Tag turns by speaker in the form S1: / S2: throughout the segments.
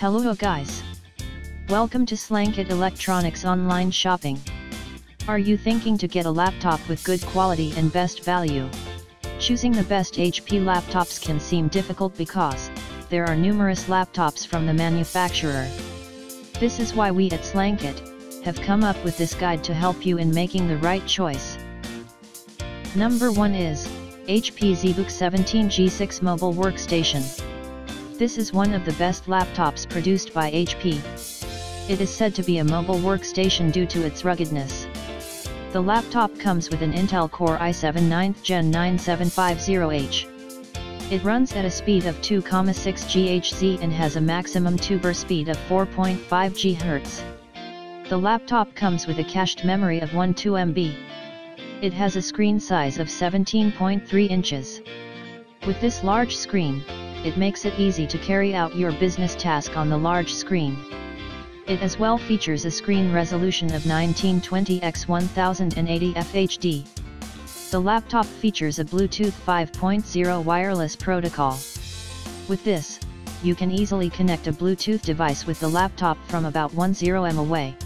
S1: Hello guys. Welcome to Slankit Electronics online shopping. Are you thinking to get a laptop with good quality and best value? Choosing the best HP laptops can seem difficult because, there are numerous laptops from the manufacturer. This is why we at Slankit, have come up with this guide to help you in making the right choice. Number 1 is, HP ZBook 17 G6 Mobile Workstation. This is one of the best laptops produced by HP. It is said to be a mobile workstation due to its ruggedness. The laptop comes with an Intel Core i7 9th Gen 9750H. It runs at a speed of 2,6 GHz and has a maximum turbo speed of 4.5 GHz. The laptop comes with a cached memory of 12 MB. It has a screen size of 17.3 inches. With this large screen, it makes it easy to carry out your business task on the large screen. It as well features a screen resolution of 1920 x 1080 FHD. The laptop features a Bluetooth 5.0 wireless protocol. With this, you can easily connect a Bluetooth device with the laptop from about 10m away.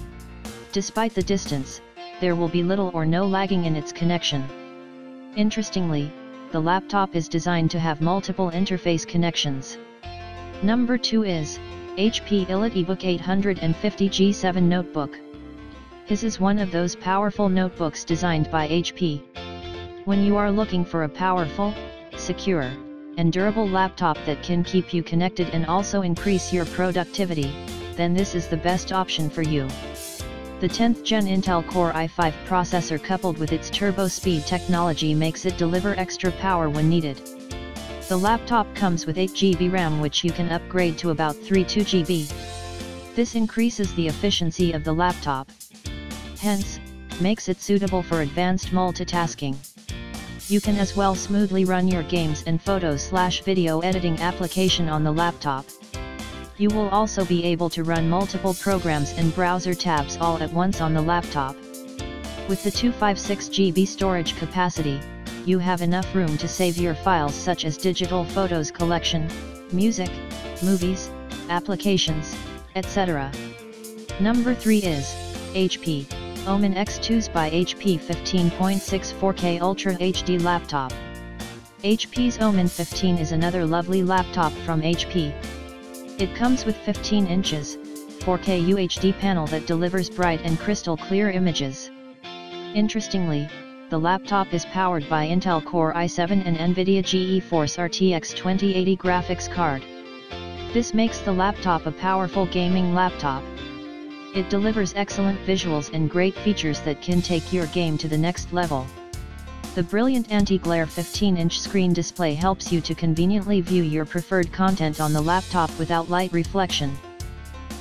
S1: Despite the distance, there will be little or no lagging in its connection. Interestingly, the laptop is designed to have multiple interface connections. Number 2 is, HP EliteBook 850 G7 Notebook. His is one of those powerful notebooks designed by HP. When you are looking for a powerful, secure, and durable laptop that can keep you connected and also increase your productivity, then this is the best option for you. The 10th gen Intel Core i5 processor coupled with its turbo speed technology makes it deliver extra power when needed. The laptop comes with 8GB RAM which you can upgrade to about 32GB. This increases the efficiency of the laptop. Hence, makes it suitable for advanced multitasking. You can as well smoothly run your games and photo slash video editing application on the laptop. You will also be able to run multiple programs and browser tabs all at once on the laptop. With the 256GB storage capacity, you have enough room to save your files such as digital photos collection, music, movies, applications, etc. Number 3 is, HP, Omen X2s by HP 15.6 4K Ultra HD laptop. HP's Omen 15 is another lovely laptop from HP. It comes with 15 inches, 4K UHD panel that delivers bright and crystal clear images. Interestingly, the laptop is powered by Intel Core i7 and NVIDIA GeForce RTX 2080 graphics card. This makes the laptop a powerful gaming laptop. It delivers excellent visuals and great features that can take your game to the next level. The brilliant anti-glare 15-inch screen display helps you to conveniently view your preferred content on the laptop without light reflection.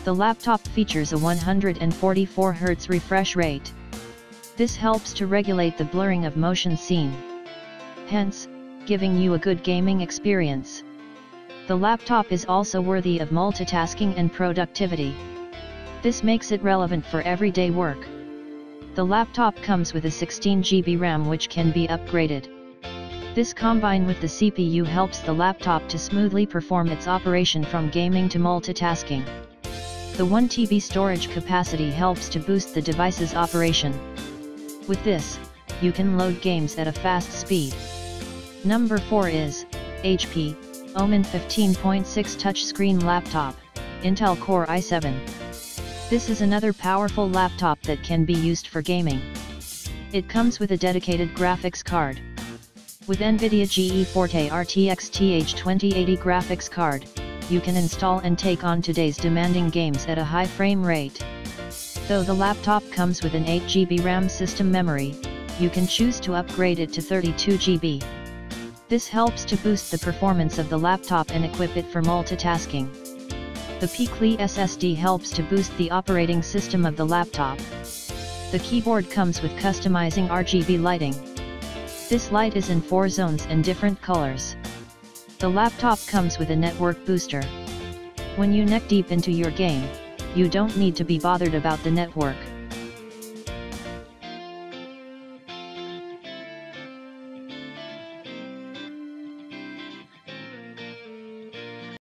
S1: The laptop features a 144 Hz refresh rate. This helps to regulate the blurring of motion scene. Hence, giving you a good gaming experience. The laptop is also worthy of multitasking and productivity. This makes it relevant for everyday work. The laptop comes with a 16GB RAM which can be upgraded. This combined with the CPU helps the laptop to smoothly perform its operation from gaming to multitasking. The 1TB storage capacity helps to boost the device's operation. With this, you can load games at a fast speed. Number 4 is, HP, Omen 15.6 touchscreen laptop, Intel Core i7. This is another powerful laptop that can be used for gaming. It comes with a dedicated graphics card. With NVIDIA GeForce RTX TH 2080 graphics card, you can install and take on today's demanding games at a high frame rate. Though the laptop comes with an 8GB RAM system memory, you can choose to upgrade it to 32GB. This helps to boost the performance of the laptop and equip it for multitasking. The PCIe SSD helps to boost the operating system of the laptop. The keyboard comes with customizing RGB lighting. This light is in four zones and different colors. The laptop comes with a network booster. When you neck deep into your game, you don't need to be bothered about the network.